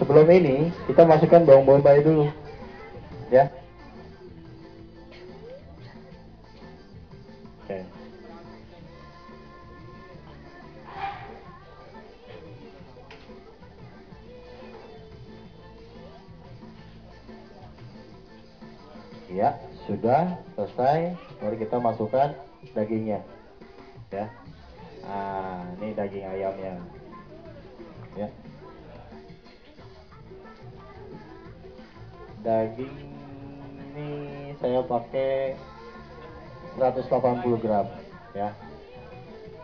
sebelum ini kita masukkan bawang bombay dulu. Ya. Oke. Ya, sudah selesai. Mari kita masukkan dagingnya. Ya. Nah, ini daging ayamnya. Ya. Daging ini saya pakai 180 gram ya.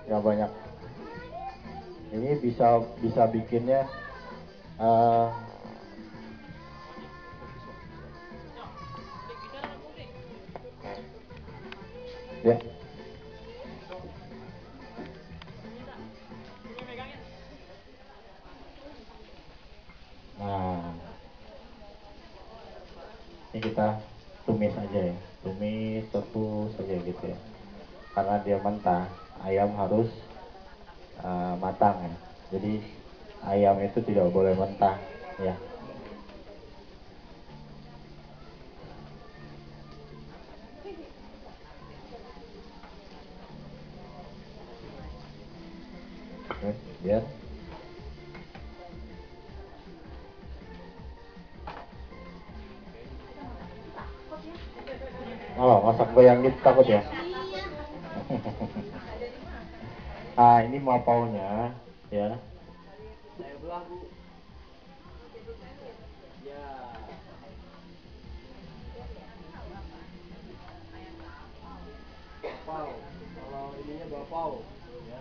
Nggak banyak. Ini bisa bisa bikinnya eh, ya. Nah, ini kita tumis aja ya, tumis rebus saja gitu ya. Karena dia mentah, ayam harus eh, matang ya. Jadi ayam itu tidak boleh mentah ya. Biar Oh, masak goyang gitu takut ya? ah, ini mau paunya ya. Saya belah bu. Ya. Pau. Kalau ininya bawa pau. Ya.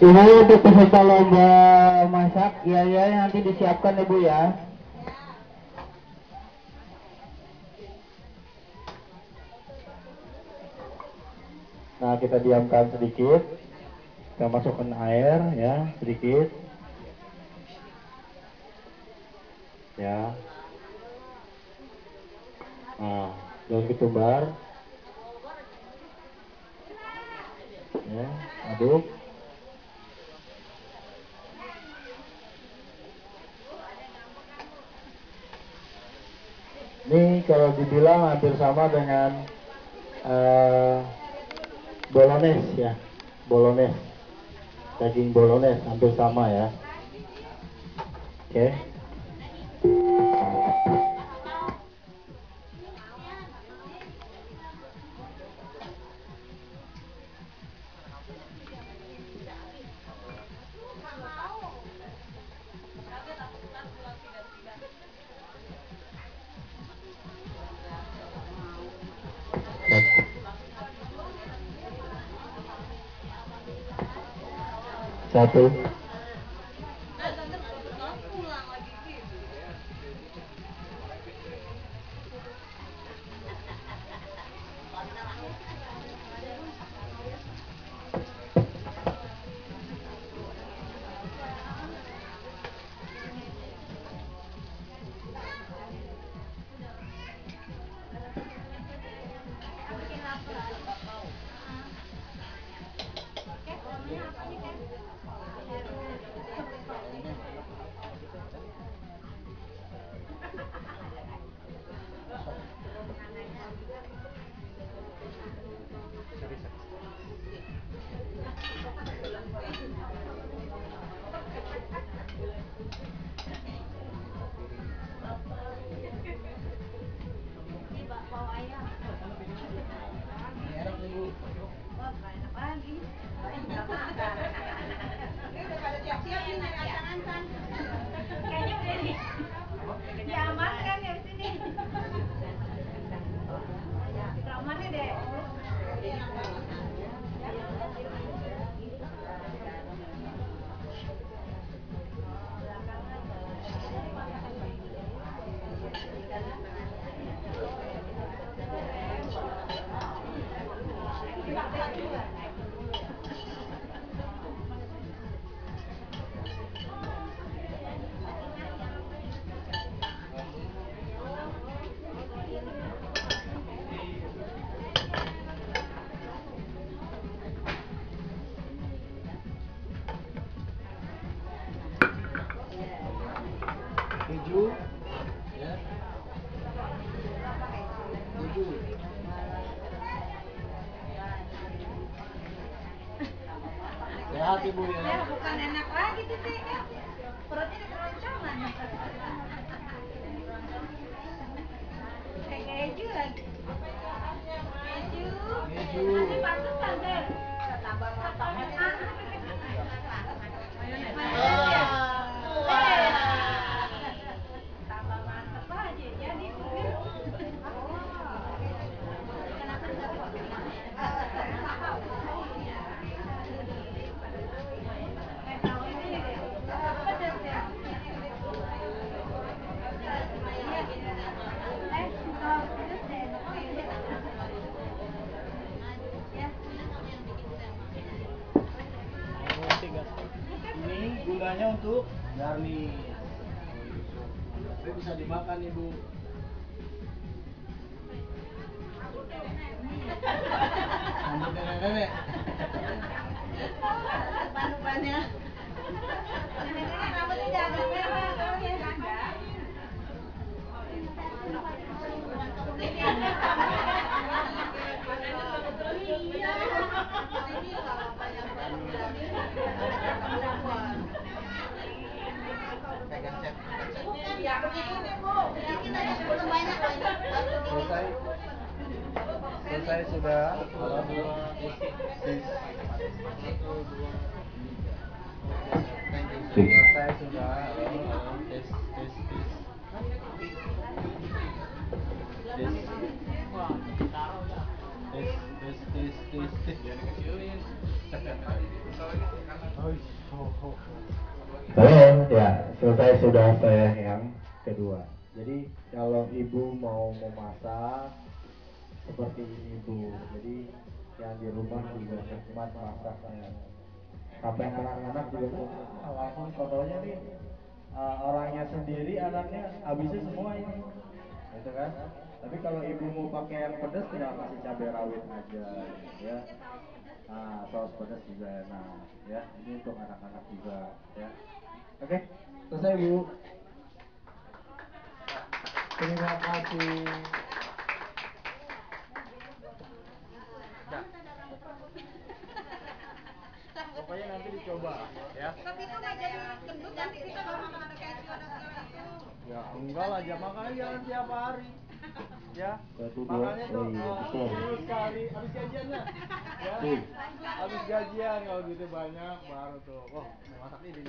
Ini untuk peserta lomba masak, ya ya nanti disiapkan ibu ya. Nah kita diamkan sedikit, kita masukkan air ya sedikit. Ya. Nah, daun ketumbar. Ya, aduk. Ini kalau dibilang hampir sama dengan eh bolognese ya, bolognese, daging bolognese hampir sama ya. Oke. Satu. Diamankan ya Sehat ibu Ya, ya. bukan enak lagi tuh sih. Perutnya keroncongan. Kayak keju lagi. Keju. Keju. Nanti pantesan deh. Ini gulanya untuk garnish. Tapi bisa dimakan ibu. Lanjut nenek-nenek. Panukannya. Selesai sudah. Selesai sudah. Tes tes tes. Tes. Tes tes tes tes tes. Jangan kecilin. Oh, Kalian ya selesai sudah saya yang kedua. Jadi kalau ibu mau memasak seperti ini ibu. Jadi yang di rumah juga nikmat masaknya. Sampai anak-anak juga "Ah, langsung contohnya nih uh, orangnya sendiri anaknya habisnya semua ini. Gitu kan? Tapi kalau ibu mau pakai yang pedas tinggal kasih cabai rawit aja gitu ya. Nah saus pedas juga enak ya. Ini untuk anak-anak juga ya. Oke selesai bu. Terima kasih Dicoba ya. Tapi itu nggak jadi gendut nanti kita kalau makan ada kayak. Ya enggak lah, ya makanya jangan tiap hari. Ya, Satu, dua, makanya tuh oh iya, betul. seminggu sekali habis gajian lah. Ya, habis gajian kalau gitu banyak baru tuh. Wah, mau masak ini.